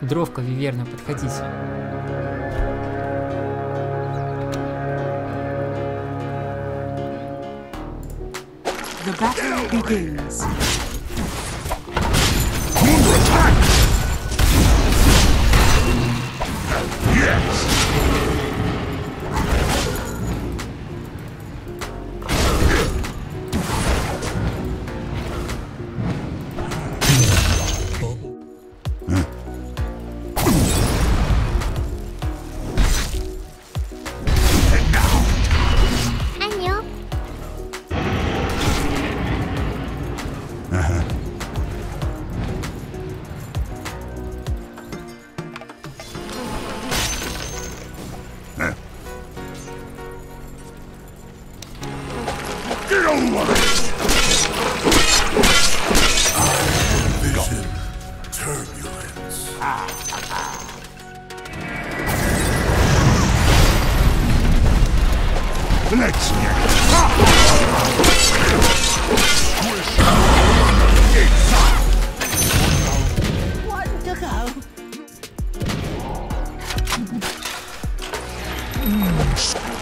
Дровка виверна, подходите. The battle begins. Let's get One go. Wait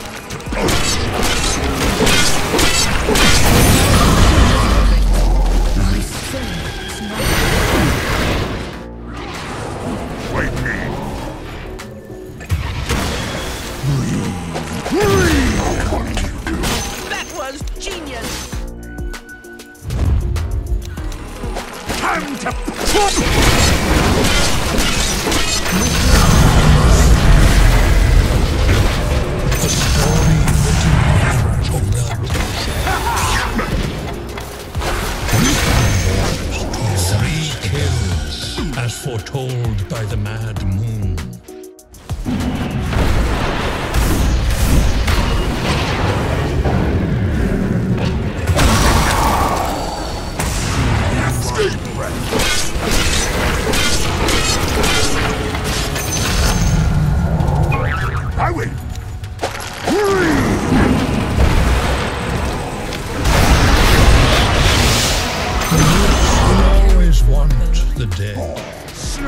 Was genius. Time to the Three kills, as foretold by the Mad Moon.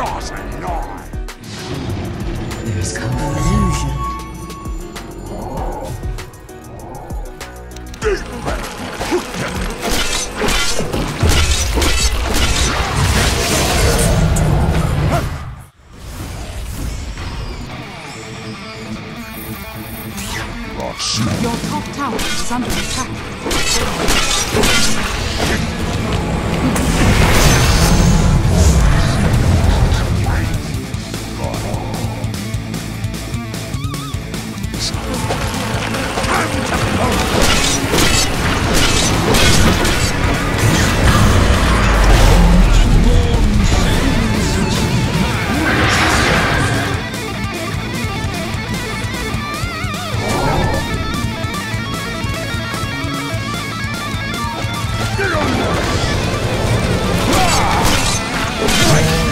Claws alive! There's confusion. Your top tower is under attack. Spartans! Get on there! Ah!